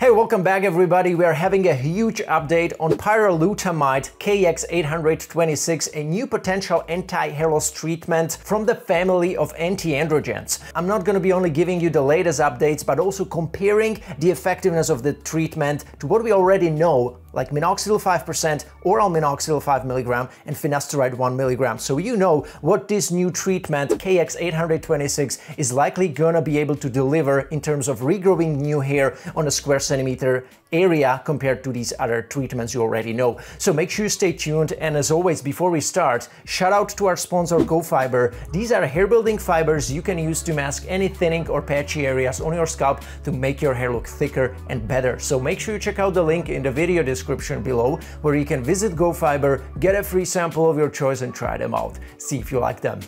Hey, welcome back everybody. We are having a huge update on pyrilutamide KX826, a new potential anti-hair treatment from the family of anti-androgens. I'm not going to be only giving you the latest updates, but also comparing the effectiveness of the treatment to what we already know like minoxidil 5%, oral minoxidil 5 mg, and finasteride 1 mg. So you know what this new treatment, KX826, is likely gonna be able to deliver in terms of regrowing new hair on a square centimeter area compared to these other treatments you already know. So make sure you stay tuned and as always before we start, shout out to our sponsor Gofybr. These are hair building fibers you can use to mask any thinning or patchy areas on your scalp to make your hair look thicker and better. So make sure you check out the link in the video description below where you can visit Gofybr, get a free sample of your choice and try them out. See if you like them.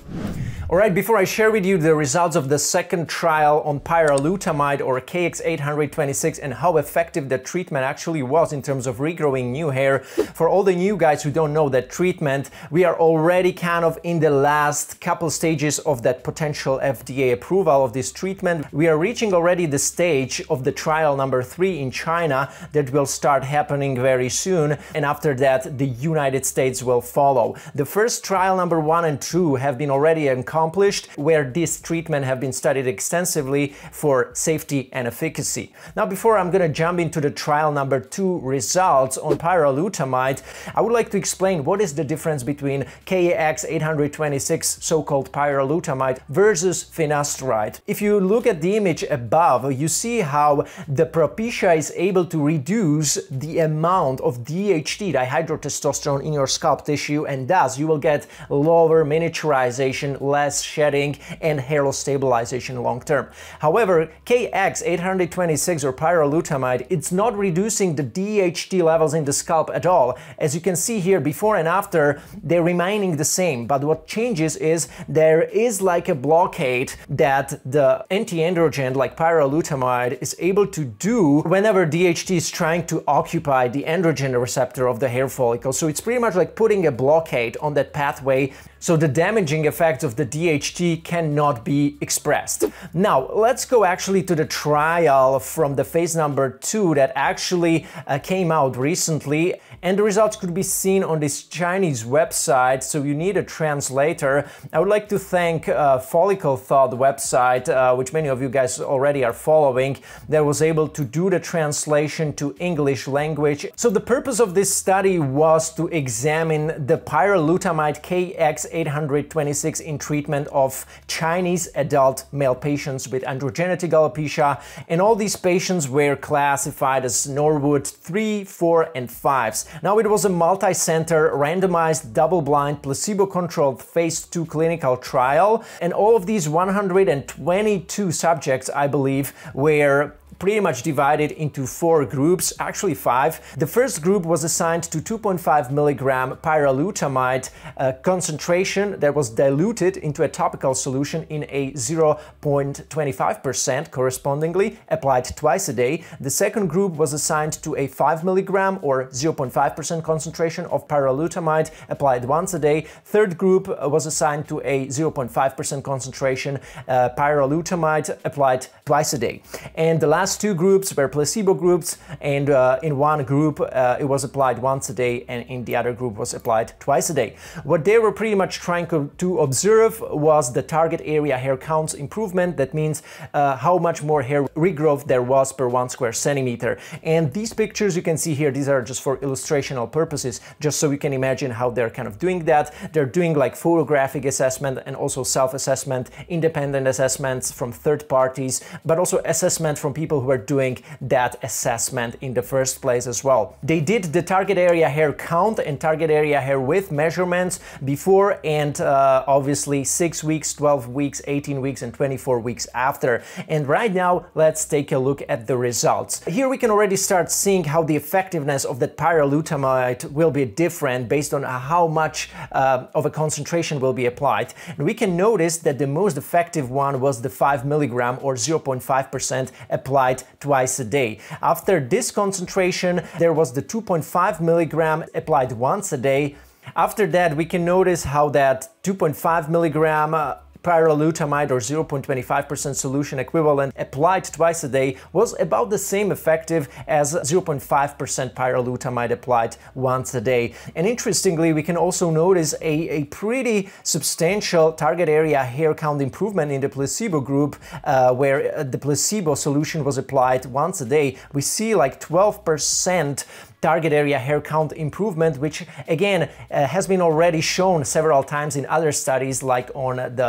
Alright, before I share with you the results of the second trial on pyrilutamide or KX826 and how effective the treatment actually was in terms of regrowing new hair. For all the new guys who don't know that treatment, we are already kind of in the last couple stages of that potential FDA approval of this treatment. We are reaching already the stage of the trial number three in China that will start happening very soon. And after that, the United States will follow. The first trial number one and two have been already accomplished where this treatment have been studied extensively for safety and efficacy. Now, before I'm gonna jump into the trial number two results on pyrilutamide, I would like to explain what is the difference between KX826, so-called pyrilutamide, versus finasteride. If you look at the image above, you see how the Propecia is able to reduce the amount of DHT, dihydrotestosterone, in your scalp tissue, and thus you will get lower miniaturization, less shedding, and hair loss stabilization long term. However, KX826 or pyrilutamide, it's not not reducing the DHT levels in the scalp at all. As you can see here, before and after, they're remaining the same. But what changes is there is like a blockade that the anti-androgen like pyrilutamide is able to do whenever DHT is trying to occupy the androgen receptor of the hair follicle. So it's pretty much like putting a blockade on that pathway so the damaging effects of the DHT cannot be expressed. Now, let's go actually to the trial from the phase number two that actually uh, came out recently and the results could be seen on this Chinese website, so you need a translator. I would like to thank uh, Follicle Thought website, uh, which many of you guys already are following, that was able to do the translation to English language. So the purpose of this study was to examine the pyrilutamide KX826 in treatment of Chinese adult male patients with androgenetic alopecia, and all these patients were classified as Norwood 3, 4, and 5s. Now it was a multi-center, randomized, double-blind, placebo-controlled phase 2 clinical trial. And all of these 122 subjects, I believe, were pretty much divided into four groups, actually five. The first group was assigned to 2.5 milligram pyrilutamide uh, concentration that was diluted into a topical solution in a 0.25% correspondingly applied twice a day. The second group was assigned to a 5 milligram or 0.5% concentration of pyrilutamide applied once a day. Third group uh, was assigned to a 0.5% concentration uh, pyrilutamide applied twice a day. And the last two groups were placebo groups, and uh, in one group uh, it was applied once a day, and in the other group was applied twice a day. What they were pretty much trying to observe was the target area hair counts improvement. That means uh, how much more hair regrowth there was per one square centimeter. And these pictures you can see here, these are just for illustrational purposes, just so you can imagine how they're kind of doing that. They're doing like photographic assessment and also self-assessment, independent assessments from third parties, but also assessment from people who are doing that assessment in the first place as well. They did the target area hair count and target area hair width measurements before and uh, obviously 6 weeks, 12 weeks, 18 weeks and 24 weeks after. And right now let's take a look at the results. Here we can already start seeing how the effectiveness of that pyrilutamide will be different based on how much uh, of a concentration will be applied. And we can notice that the most effective one was the 5 milligram or 0.5% applied twice a day. After this concentration, there was the 2.5 milligram applied once a day. After that, we can notice how that 2.5 milligram uh, pyrilutamide or 0.25% solution equivalent applied twice a day was about the same effective as 0.5% pyrilutamide applied once a day. And interestingly, we can also notice a, a pretty substantial target area hair count improvement in the placebo group uh, where uh, the placebo solution was applied once a day. We see like 12% target area hair count improvement, which again uh, has been already shown several times in other studies, like on the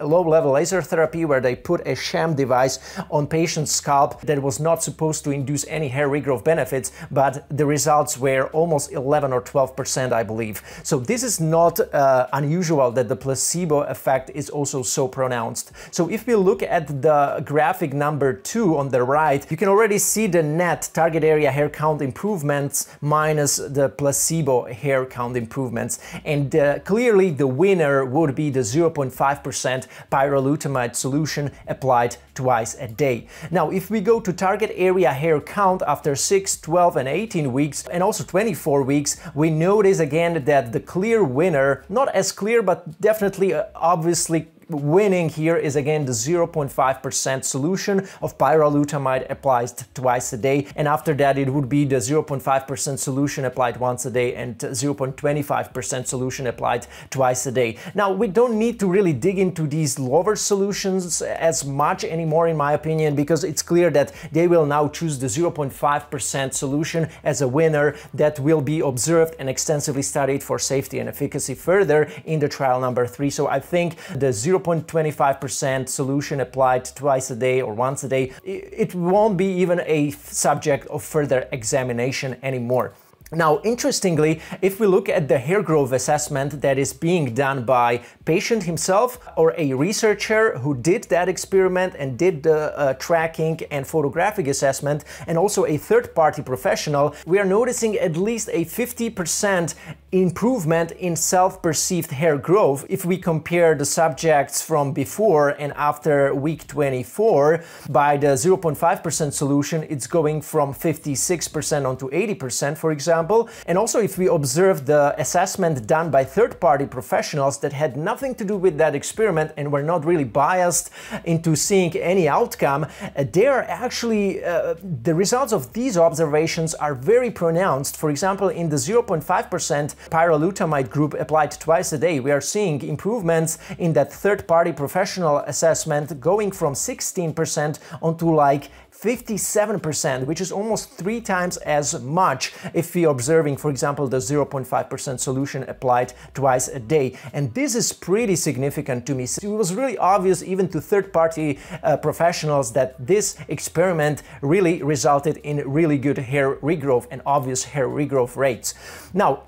uh, low level laser therapy, where they put a sham device on patient's scalp that was not supposed to induce any hair regrowth benefits, but the results were almost 11 or 12%, I believe. So this is not uh, unusual that the placebo effect is also so pronounced. So if we look at the graphic number two on the right, you can already see the net target area hair count improvement improvements minus the placebo hair count improvements. And uh, clearly the winner would be the 0.5% pyrilutamide solution applied twice a day. Now, if we go to target area hair count after 6, 12 and 18 weeks and also 24 weeks, we notice again that the clear winner, not as clear, but definitely uh, obviously winning here is again the 0.5% solution of pyrilutamide applied twice a day and after that it would be the 0.5% solution applied once a day and 0.25% solution applied twice a day. Now we don't need to really dig into these lower solutions as much anymore in my opinion because it's clear that they will now choose the 0.5% solution as a winner that will be observed and extensively studied for safety and efficacy further in the trial number 3. So I think the 0 0.25% solution applied twice a day or once a day, it won't be even a subject of further examination anymore. Now, interestingly, if we look at the hair growth assessment that is being done by patient himself or a researcher who did that experiment and did the uh, tracking and photographic assessment, and also a third-party professional, we are noticing at least a 50% improvement in self-perceived hair growth if we compare the subjects from before and after week 24. By the 0.5% solution, it's going from 56% onto 80%, for example. And also if we observe the assessment done by third-party professionals that had nothing to do with that experiment and were not really biased into seeing any outcome, uh, they are actually, uh, the results of these observations are very pronounced. For example, in the 0.5% pyrilutamide group applied twice a day, we are seeing improvements in that third-party professional assessment going from 16% onto like 57%, which is almost three times as much if we are observing, for example, the 0.5% solution applied twice a day. And this is pretty significant to me. So it was really obvious even to third-party uh, professionals that this experiment really resulted in really good hair regrowth and obvious hair regrowth rates. Now,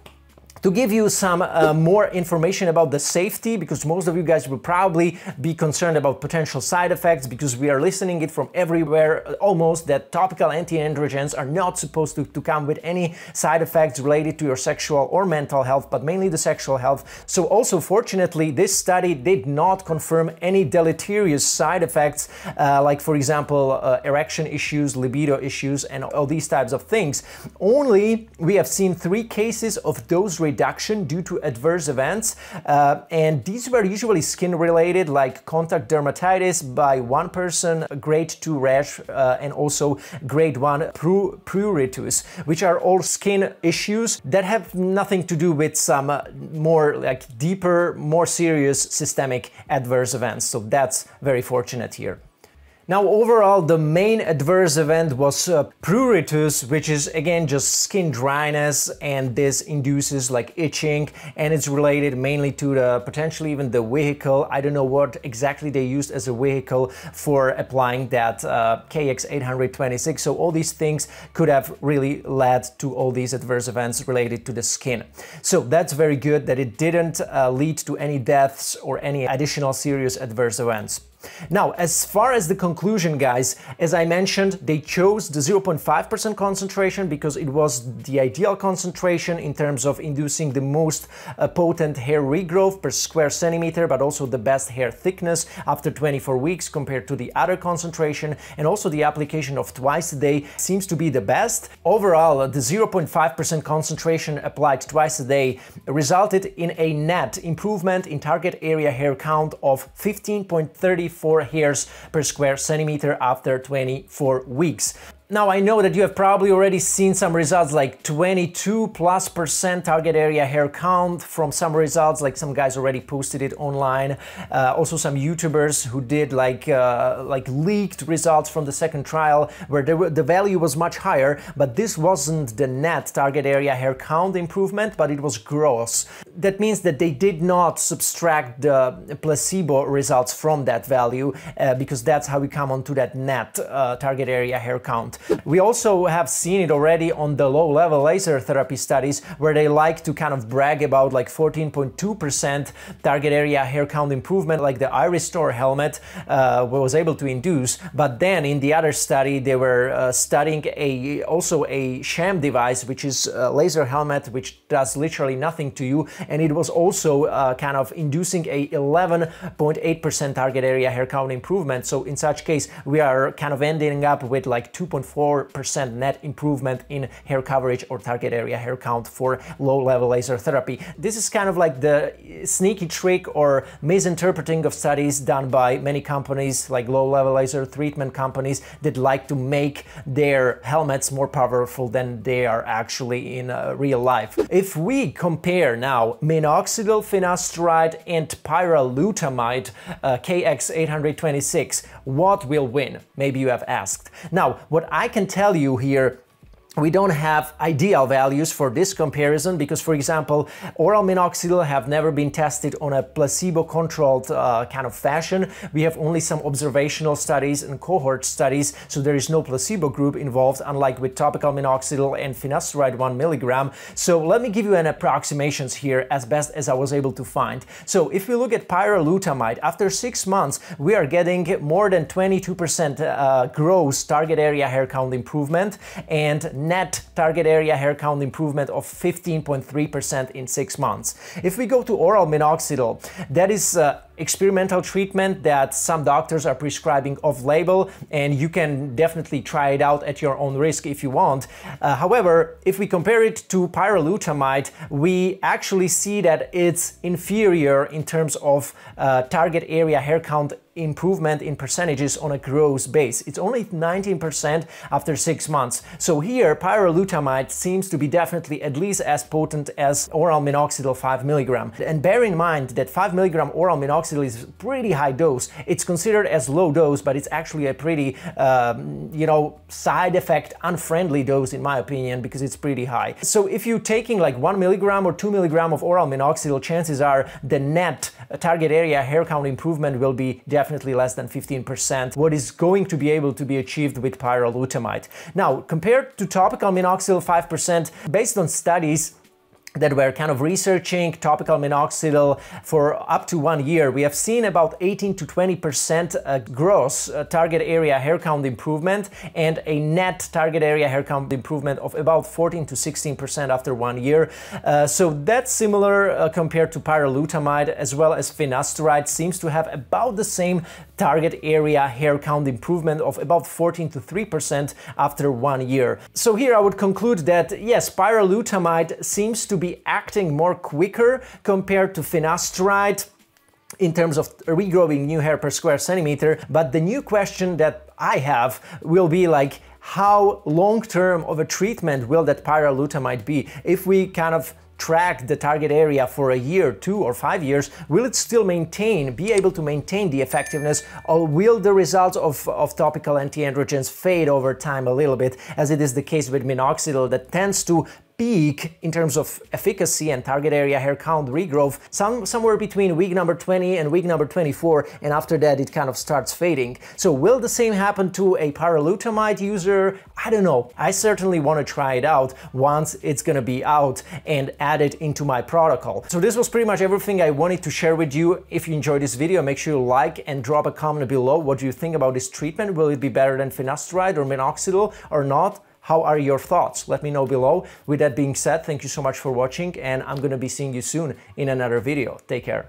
to give you some uh, more information about the safety, because most of you guys will probably be concerned about potential side effects, because we are listening it from everywhere almost that topical anti-androgens are not supposed to, to come with any side effects related to your sexual or mental health, but mainly the sexual health. So also, fortunately, this study did not confirm any deleterious side effects, uh, like for example, uh, erection issues, libido issues, and all these types of things. Only we have seen three cases of dose reduction due to adverse events. Uh, and these were usually skin related, like contact dermatitis by one person, grade 2 rash, uh, and also grade 1 pruritus, which are all skin issues that have nothing to do with some uh, more like deeper, more serious systemic adverse events. So that's very fortunate here. Now overall the main adverse event was uh, pruritus which is again just skin dryness and this induces like itching and it's related mainly to the potentially even the vehicle. I don't know what exactly they used as a vehicle for applying that uh, KX826 so all these things could have really led to all these adverse events related to the skin. So that's very good that it didn't uh, lead to any deaths or any additional serious adverse events. Now, as far as the conclusion, guys, as I mentioned, they chose the 0.5% concentration because it was the ideal concentration in terms of inducing the most uh, potent hair regrowth per square centimeter, but also the best hair thickness after 24 weeks compared to the other concentration. And also the application of twice a day seems to be the best. Overall, the 0.5% concentration applied twice a day resulted in a net improvement in target area hair count of 15.34 hairs per square centimeter after 24 weeks. Now I know that you have probably already seen some results like 22 plus percent target area hair count from some results like some guys already posted it online. Uh, also some YouTubers who did like uh, like leaked results from the second trial where the value was much higher but this wasn't the net target area hair count improvement but it was gross. That means that they did not subtract the placebo results from that value uh, because that's how we come onto that net uh, target area hair count. We also have seen it already on the low-level laser therapy studies where they like to kind of brag about like 14.2% target area hair count improvement like the iRestore helmet uh, was able to induce. But then in the other study they were uh, studying a also a sham device which is a laser helmet which does literally nothing to you and it was also uh, kind of inducing a 11.8% target area hair count improvement. So in such case we are kind of ending up with like 2.4 4% net improvement in hair coverage or target area hair count for low-level laser therapy. This is kind of like the sneaky trick or misinterpreting of studies done by many companies like low-level laser treatment companies that like to make their helmets more powerful than they are actually in uh, real life. If we compare now minoxidil finasteride and pyrilutamide uh, KX826, what will win? Maybe you have asked. Now, what I can tell you here we don't have ideal values for this comparison because, for example, oral minoxidil have never been tested on a placebo-controlled uh, kind of fashion. We have only some observational studies and cohort studies, so there is no placebo group involved, unlike with topical minoxidil and finasteride 1 milligram. So let me give you an approximations here as best as I was able to find. So if we look at pyrilutamide, after six months, we are getting more than 22% uh, gross target area hair count improvement and net target area hair count improvement of 15.3% in six months. If we go to oral minoxidil, that is uh, experimental treatment that some doctors are prescribing off-label and you can definitely try it out at your own risk if you want. Uh, however, if we compare it to pyrilutamide, we actually see that it's inferior in terms of uh, target area hair count improvement in percentages on a gross base. It's only 19% after six months. So here, pyrilutamide seems to be definitely at least as potent as oral minoxidil 5 milligram. And bear in mind that 5 milligram oral minoxidil is pretty high dose. It's considered as low dose, but it's actually a pretty, um, you know, side effect unfriendly dose in my opinion, because it's pretty high. So if you're taking like one milligram or two milligram of oral minoxidil, chances are the net target area hair count improvement will be definitely less than 15%, what is going to be able to be achieved with pyrilutamide. Now, compared to topical minoxidil 5%, based on studies, that were kind of researching topical minoxidil for up to one year, we have seen about 18 to 20% uh, gross uh, target area hair count improvement and a net target area hair count improvement of about 14 to 16% after one year. Uh, so that's similar uh, compared to pyrilutamide as well as finasteride seems to have about the same target area hair count improvement of about 14 to 3% after one year. So here I would conclude that yes, pyrilutamide seems to be acting more quicker compared to finasteride in terms of regrowing new hair per square centimeter, but the new question that I have will be like, how long-term of a treatment will that pyrilutamide be? If we kind of track the target area for a year, two or five years, will it still maintain, be able to maintain the effectiveness or will the results of, of topical anti-androgens fade over time a little bit as it is the case with minoxidil that tends to peak in terms of efficacy and target area hair count regrowth some, somewhere between week number 20 and week number 24 and after that it kind of starts fading. So will the same happen to a pyrilutamide user? I don't know. I certainly want to try it out once it's gonna be out and add it into my protocol. So this was pretty much everything I wanted to share with you. If you enjoyed this video, make sure you like and drop a comment below. What do you think about this treatment? Will it be better than finasteride or minoxidil or not? How are your thoughts? Let me know below. With that being said, thank you so much for watching and I'm gonna be seeing you soon in another video. Take care.